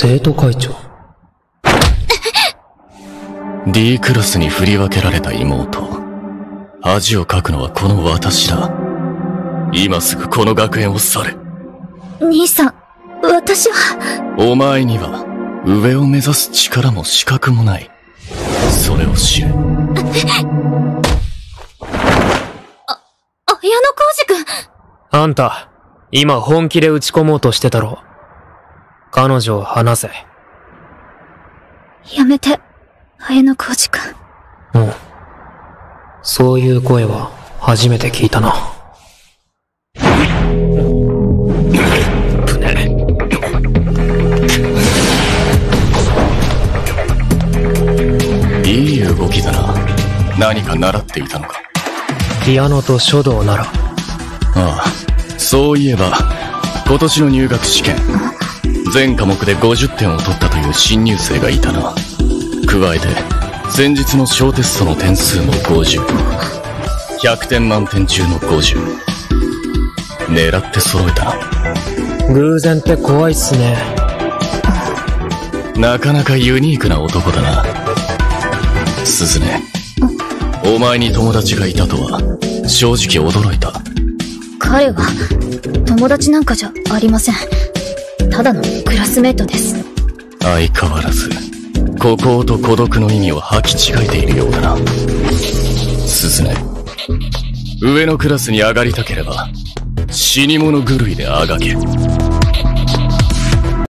生徒会長 D クラスに振り分けられた妹。恥をかくのはこの私だ。今すぐこの学園を去れ。兄さん、私は、お前には、上を目指す力も資格もない。それを知れ。綾野浩二君あんた、今本気で打ち込もうとしてたろ。彼女を離せ。やめて、綾野浩二君。うん。そういう声は初めて聞いたな。ぶね。いい動きだな。何か習っていたのか。ピアノと書道なら、ああ、そういえば、今年の入学試験、全科目で50点を取ったという新入生がいたな。加えて、前日の小テストの点数も50。100点満点中の50。狙って揃えたな。偶然って怖いっすね。なかなかユニークな男だな。鈴音。お前に友達がいたとは、正直驚いた。彼は、友達なんかじゃありません。ただのクラスメートです。相変わらず、孤高と孤独の意味を履き違えているようだな。鈴音。上のクラスに上がりたければ、死に物狂いであがけ。